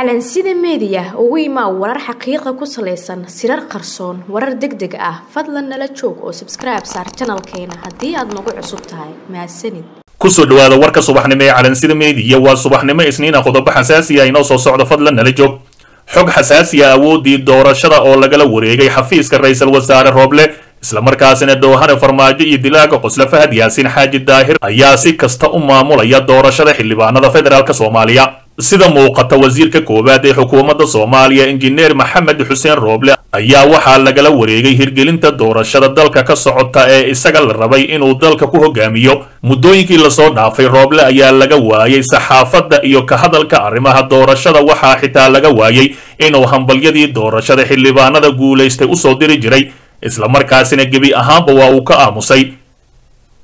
calansida meediya ugu imaa warar xaqiiqa ku salaysan sirar qarsoon warar deg deg ah. Fadlan nala joog oo sabskribe saar janalkeena haddii aad nagu cusub tahay. Mahadsanid ku soo dhawaada warka subaxnimo ee calansida meediya waa subaxnimo isniina qodobo xasaasiya inoo soo socda fadlan nala joog. Xog xasaasiya awoodii doorashada oo lagala wareegay xafiiska ra'iisul wasaare rooble islamarkaasina doohane farmaajo iyo dilaaga qosle fahad yaasiin xaaji daahir ayaa si kasta u maamulaya doorashada xildhibaanada federaalk soomaaliya sida muuqata wasiirka koowaad ee xukuumadda soomaaliya injineer maxamed xuseen rooble ayaa waxaa lagala wareegay hirgelinta doorashada dalka ka socota ee isaga la rabay inuu dalka ku hogaamiyo. Muddooyinkii la soo dhaafay rooble ayaa laga waayey saxaafadda iyo ka hadalka arrimaha doorashada. Waxaa xitaa laga waayey inuu hambalyadii doorashada xildhibaanada guulaystay u soo diri jiray islamarkaasina gebi ahaanba waa uu ka aamusay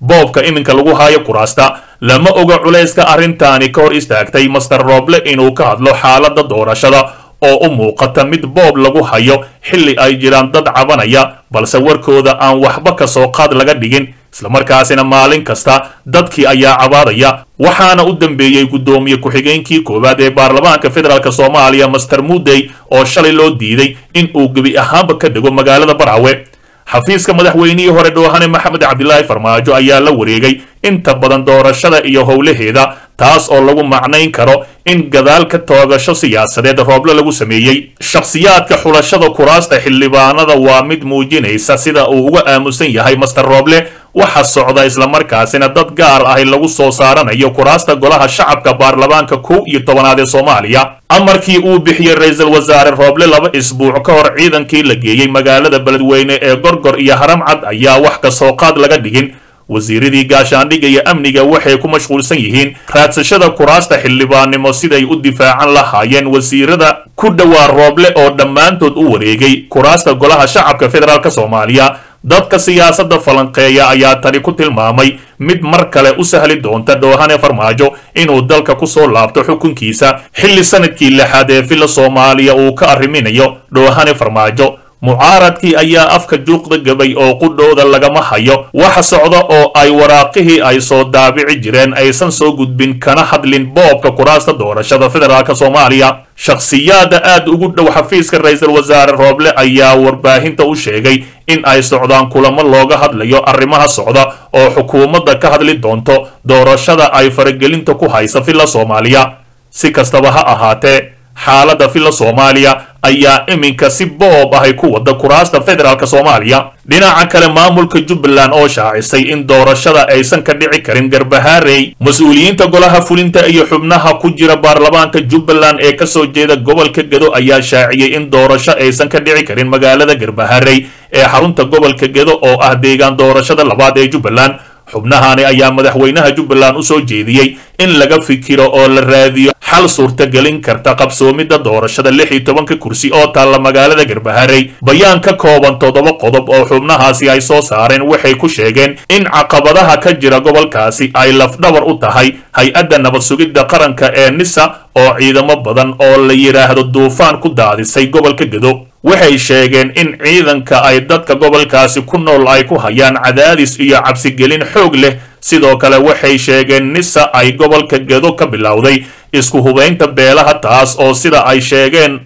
boobka iminka lagu haayo kuraasta lama oga culayska arrintaani ka hor istaagtay master rooble inuu ka hadlo xaaladda doorashada oo u muuqata mid boob lagu hayo xilli ay jiraan dad cabanaya balse warkooda aan waxba ka soo qaad laga dhigin. Islamarkaasina maalin kasta dadkii ayaa cabaadaya. Waxaana u dambeeyey guddoomiye ku-xigeenkii koowaad ee baarlamaanka federaalk soomaaliya master mudey oo shalay loo diiday in uu gebi ahaanba ka dego magaalada baraawe xafiiska madaxweynihii hore dhoohane maxamed cabdilaahi farmaajo ayaa la wareegay inta badan doorashada iyo howlaheeda taas oo lagu macnayn karo in gadaal ka toogasho siyaasadeed rooble lagu sameeyey. Shakhsiyaadka xulashada kuraasta xildhibaanada waa mid muujinaysa sida uu uga aamusan yahay master rooble waxa socda islamarkaasina dad gaar ahi lagu soo saaranayo kuraasta golaha shacabka baarlamaanka kow iyo tobanaad ee soomaaliya. Amarkii uu bixiyey ra'iisul wasaare rooble laba isbuuc ka hor ciidankii la geeyey magaalada beledweyne ee gorgor iyo haramcad ayaa wax ka soo qaad laga dhigin. Wasiiradii gaashaandhigga iyo amniga waxay ku mashquulsan yihiin raadsashada kuraasta xildhibaannimo siday u difaacan lahaayeen wasiirada ku dhowaa rooble oo dhammaantood u wareegay kuraasta golaha shacabka federaalk soomaaliya dadka siyaasadda falanqeeya ayaa tani ku tilmaamay mid mar kale u sahli doonta dhoohane farmaajo inuu dalka ku soo laabto xukunkiisa. Xilli sannadkii lixaad ee villa soomaaliya uu ka arriminayo dhoohane farmaajo mucaaradkii ayaa afka juuqda gabay oo qudhooda lagama hayo. Waxa socda oo ay waraaqihii ay soo daabici jireen aysan soo gudbin kana hadlin boobka kuraasta doorashada federaalk soomaaliya. Shakhsiyaadda aad ugu dhow xafiiska ra'iisul wasaare rooble ayaa warbaahinta u sheegay in ay socdaan kulamo looga hadlayo arrimaha socda oo xukuumadda ka hadli doonto doorashada ay faragelinta ku haysa villa soomaaliya. Si kastaba ha ahaatee xaaladda villa soomaaliya ayaa iminka si boob ahay ku wada kuraasta federaalk soomaaliya. Dhinaca kale maamulka jubbaland oo shaacisay in doorashada aysan ka dhici karin garbahaarey. Mas'uuliyiinta golaha fulinta iyo xubnaha ku jira baarlamaanka jubbaland ee ka soo jeeda gobolka gedo ayaa shaaciyey in doorasho aysan ka dhici karin magaalada garbahaarey ee xarunta gobolka gedo oo ah deegaan doorashada labaad ee jubbaland xubnahani ayaa madaxweynaha jubbaland u soo jeediyey in laga fikiro oo la raadiyo xal suurtagelin karta qabsoomidda doorashada lix iyo tobanka kursi oo taalla magaalada garbaharey bayaan ka kooban toddoba qodob oo xubnahaasi ay soo saareen waxay ku sheegeen in caqabadaha ka jira gobolkaasi ay lafdhabar u tahay hay'adda nabad sugidda qaranka ee nisa oo ciidamo badan oo la yidhaahdo duufaan ku daadisay gobolka gedo waxay sheegeen in ciidanka ay dadka gobolkaasi ku nool ay ku hayaan cadaadis iyo cabsigelin xoog leh. Sidoo kale waxay sheegeen nisa ay gobolka gedo ka bilowday. Isku hubaynta beelaha taas oo sida ay sheegeen.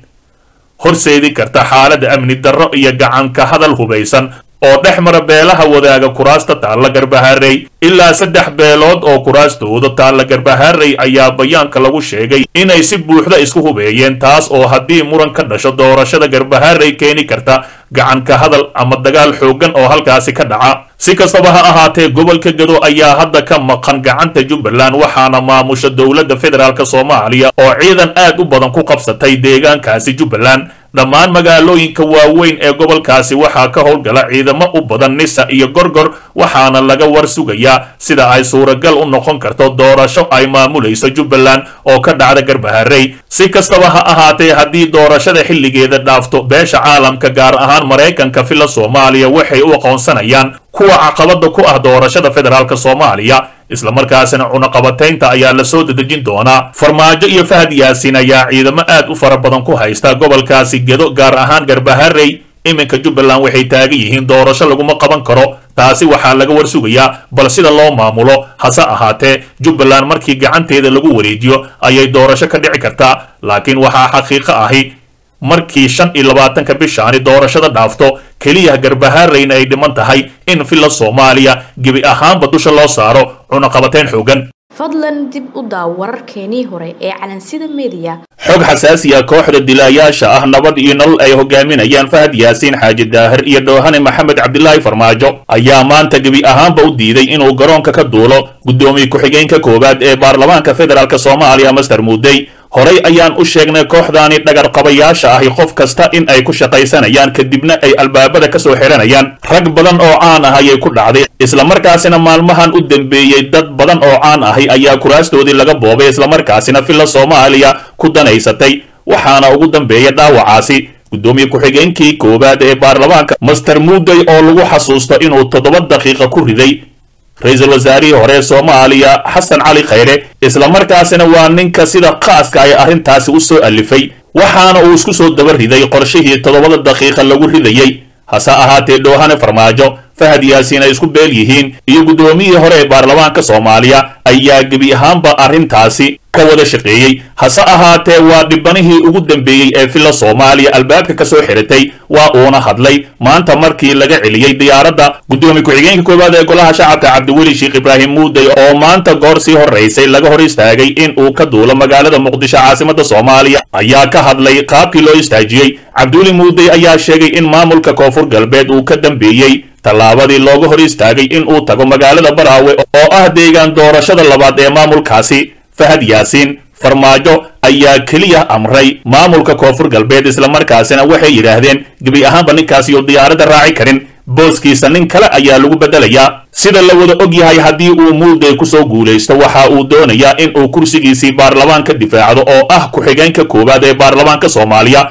Horseedi karta xaaladda amni darro iyo gacanka hadal hubaysan oo dhex mara beelaha wadaaga kuraasta taalla garbaharey ilaa saddex beelood oo kuraastooda taalla garbaharey ayaa bayaanka lagu sheegay inay si buuxda isku hubeeyeen taas oo haddii muran ka dhasho doorashada garbaharey keeni karta gacanka hadal ama dagaal xooggan oo halkaasi ka dhaca. Si kastaba ha ahaatee gobolka gedo ayaa hadda ka maqan gacanta jubbaland waxaana maamusha dowladda federaalk soomaaliya oo ciidan aad u badan ku qabsatay deegaankaasi jubbaland dhammaan magaalooyinka waaweyn ee gobolkaasi waxaa ka howlgala ciidamo u badan nisa iyo gorgor waxaana laga war sugayaa sida ay suuragal u noqon karto doorasho ay maamulayso jubbaland oo ka dhacda garbaharey si kastaba ha ahaatee haddii doorashada xilligeeda dhaafto beesha caalamka gaar ahaan maraykanka villa soomaaliya waxay u aqoonsanayaan kuwa caqabada ku ah doorashada federaalk soomaaliya. Islamarkaasina cunaqabataynta ayaa la soo dedejin doonaa farmaajo iyo fahad yaasiin ayaa ciidamo aad u fara badan ku haysta gobolkaasi gedo gaar ahaan garbaharey iminka jubbaland waxay taagan yihiin doorasho laguma qaban karo. Taasi waxaa laga warsugayaa bal sida loo maamulo hase ahaatee jubbaland markii gacanteeda lagu wareejiyo ayay doorasho ka dhici kartaa. Laakiin waxaa xaqiiqo ahi markii shan iyo labaatanka bishaani doorashada dhaafto keliya garbahaarayna ay dhiman tahay in villa soomaaliya gebi ahaanba dusha loo saaro cunaqabateyn xoogan fadlan dib u daaw wararkeenii hore ee calansida mediya xog xasaasi ah kooxda dilaayaasha ah nabad iyo nolol ay hogaaminayaan fahad yaasiin xaaji daahir iyo dhoohane maxamed cabdilaahi farmaajo. Ayaa maanta gebi ahaanba u diiday inuu garoonka ka duulo guddoomiye ku-xigeenka koowaad ee baarlamaanka federaalk soomaaliya master muudey horey ayaan u sheegnay kooxdaani dhagarqabayaasha ahi qof kasta in ay ku shaqaysanayaan kadibna ay albaabada ka soo xiranayaan. Rag badan oo caan ah ayay ku dhacday islamarkaasina maalmahan u dambeeyey dad badan oo caan ahi ayaa kuraastoodii laga boobay islamarkaasina villa soomaaliya ku danaysatay. Waxaana ugu dambeeya dhaawacaasi. Guddoomiye ku-xigeenkii koowaad ee baarlamaanka master muudey oo lagu xasuusto inuu toddoba daqiiqa ku riday ra'iisul wasaarihii hore ee soomaaliya xasan cali khayre. Islamarkaasina waa ninka sida khaaska ay arrintaasi u soo alifay. Waxaana uu isku soo daba riday qorshihii toddobada daqiiqa lagu ridayey hase ahaatee dhoohane farmaajo fahad yaasiin ay isku beel yihiin. Iyo guddoomiyihii hore ee baarlamaanka soomaaliya ayaa gebi ahaanba arrintaasi ka wada shaqeeyey. Hase ahaatee waa dhibanihii ugu dambeeyey ee villa soomaaliya albaabka ka soo xiratay. Waa uuna hadlay maanta markii laga celiyey diyaaradda. Guddoomiye ku-xigeenka koowaad ee golaha shacabka cabdiweli sheekh ibraahim muudey oo maanta goor sii horraysay laga hor istaagay in uu ka duulo magaalada muqdisho caasimadda soomaaliya ayaa ka hadlay qaabkii loo istaajiyey. Cabdiweli muudey ayaa sheegay in maamulka koonfur galbeed uu ka dambeeyey tallaabadii looga hor istaagay in uu tago magaalada baraawe oo ah deegaan doorashada labaad ee maamulkaasi fahad yaasiin farmaajo ayaa keliya amray maamulka koonfur galbeed islamarkaasina waxay yidhaahdeen gebi ahaanba ninkaasi oo diyaaradda raaci karin? Booskiisa nin kale ayaa lagu beddelayaa sida la wada og yahay haddii uu muudey ku soo guulaysto waxa uu doonayaa in uu kursigiisii baarlamaanka difaacdo oo ah ku-xigeenka koowaad ee baarlamaanka soomaaliya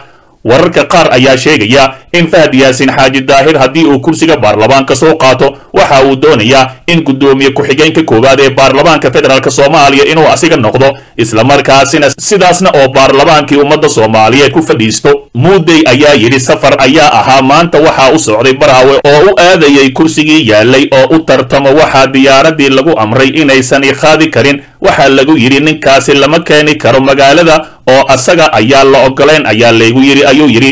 wararka qaar ayaa sheegaya in fahad yaasiin xaaji daahir haddii uu kursiga baarlamaanka soo qaato waxa uu doonayaa in guddoomiye ku-xigeenka koowaad ee baarlamaanka federaalk soomaaliya inuu asiga noqdo islamarkaasina sidaasna oo baarlamaankii ummadda soomaaliyeed ku fadhiisto. Muudey ayaa yidhi safar ayaa ahaa maanta waxaa u socday baraawe oo u aadayay kursigii yaalay oo u tartamo waxaa diyaaradii lagu amray inaysan iqaadi karin waxaa lagu yidhi ninkaasi lama keeni karo magaalada oo asaga ayaa la ogolayn ayaa laygu yidhi ayuu yidhi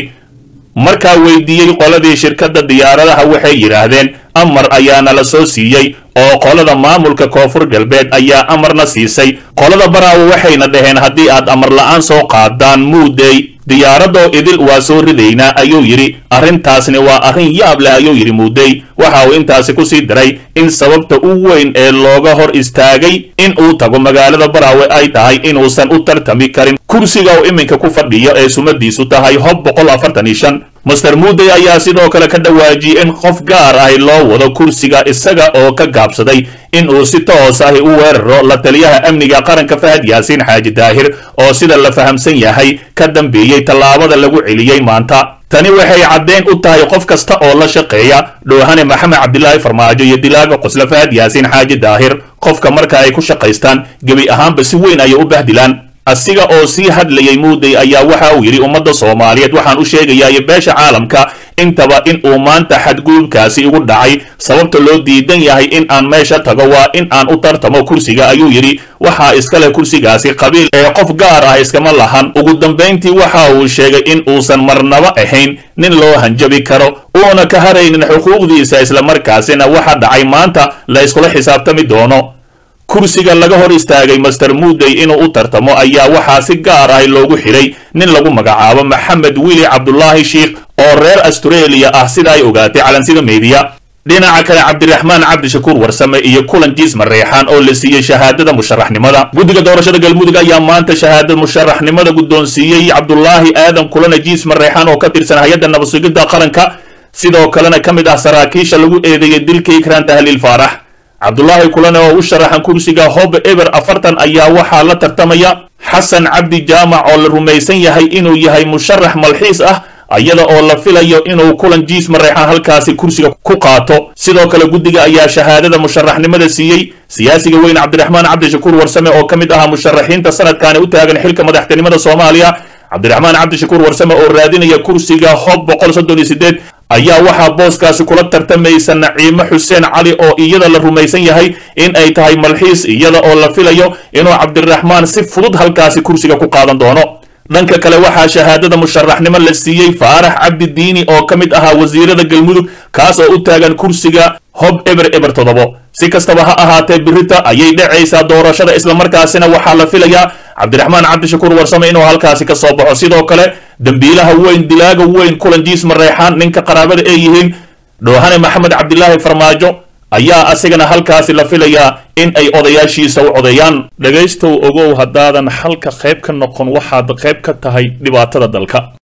markaa weydiiyey qoladii shirkadda diyaaradaha waxay yidhaahdeen amar ayaana la soo siiyey oo qolada maamulka koonfur galbeed ayaa amarna siisay. Qolada baraawe waxayna dhaheen haddii aad amar la'aan soo qaadaan muudey diyaaradoo idil waa soo ridaynaa ayuu yidhi. Arrintaasni waa arrin yaab leh ayuu yidhi muudey waxa uu intaasi ku sii diray in sababta u weyn ee looga hor istaagay in uu tago magaalada baraawe ay tahay inuusan u tartami karin kursiga uu iminka ku fadhiyo ee sumadiisu tahay hob boqol afartan iyo shan master muudey ayaa sidoo kale ka dhawaajiyey in qof gaar ahi loo wado kursiga isaga oo ka gaabsaday in uu si toos ahi u weeraro la taliyaha amniga qaranka fahad yaasiin xaaji daahir oo sida la fahamsan yahay ka dambeeyey tallaabada lagu celiyey maanta. Tani waxay caddayn u tahay qof kasta oo la shaqeeya dhoohane maxamed cabdilaahi farmaajo iyo dilaaga qosle fahad yaasiin xaaji daahir. Qofka marka ay ku shaqaystaan gebi ahaanba si weyn ayay u bahdilaan asiga oo sii hadlayay muudey ayaa waxa uu yidhi ummadda soomaaliyeed waxaan u sheegayaa iyo beesha caalamka intaba in uu maanta xadgudubkaasi igu dhacay. Sababta loo diidan yahay in aan meesha tago waa in aan u tartamo kursiga ayuu yidhi. Waxaa iska leh kursigaasi qabiil ee qof gaar ah iskama lahan. Ugu dambayntii waxa uu sheegay in uusan marnabo ahayn nin loo hanjabi karo uuna ka haraynin xuquuqdiisa islamarkaasina waxa dhacay. Maanta la iskula xisaabtami doono kursiga laga hor istaagay master muudey inuu u tartamo ayaa waxaa si gaar ah loogu xidhay nin lagu magacaabo maxamed wili cabdulaahi sheikh oo reer astareeliya ah sida ay ogaatay calansida meediya dhinaca kale cabdiraxmaan cabdishakuur warsame iyo kulan jiis mareexaan oo la siiyey shahaadada musharaxnimada. Guddiga doorashada galmudug ayaa maanta shahaadada musharaxnimada guddoonsiiyey cabdulaahi aadan kulana jiis mareexaan oo ka tirsan hay'adda nabadsugidda qaranka. Sidoo kalena ka mid ah saraakiisha lagu eedeeyey dilka ikraan tahliil faarax cabdulaahi kulane oo u sharaxan kursiga hob eber afartan ayaa waxaa la tartamaya xasan cabdi jaamac oo la rumaysan yahay inuu yahay musharax malxiis ah iyada oo la filayo inuu kulan jiis mareexaan halkaasi kursiga ku qaato. Sidoo kale guddiga ayaa shahaadada musharaxnimada siiyey. Siyaasiga weyn cabdiraxmaan cabdishakuur warsame oo ka mid ahaa musharaxiinta sanadkaani u taagan xilka madaxtinimada soomaaliya. Cabdiraxmaan cabdishakuur warsame oo raadinaya kursiga hob boqol soddon iyo sideed ayaa waxaa booskaasi kula tartamaysa naciimo xuseen cali oo iyada la rumaysan yahay in ay tahay malxiis iyada oo la filayo inuu cabdiraxmaan si fudud halkaasi kursiga ku qaadan doono. Dhanka kale waxaa shahaadada musharaxnimo la siiyey faarax cabdi diini oo ka mid ahaa wasiirada galmudug kaas oo u taagan kursiga hob eber eber toddobo. Si kastaba ha ahaatee birita ayay dhacaysaa doorashada islamarkaasina waxaa la filayaa cabdiraxmaan cabdishakuur warsame inuu halkaasi ka soo baxo. Sidoo kale dembiilaha weyn dilaaga weyn kulanjiis mareexaan ninka qaraabada ay yihiin dhoohane maxamed cabdilaahi farmaajo ayaa asigana halkaasi la filayaa in ay odayaashiisa u codeeyaan dhegaystow ogow haddaadan xalka qayb ka noqon waxaad qayb ka tahay dhibaatada dalka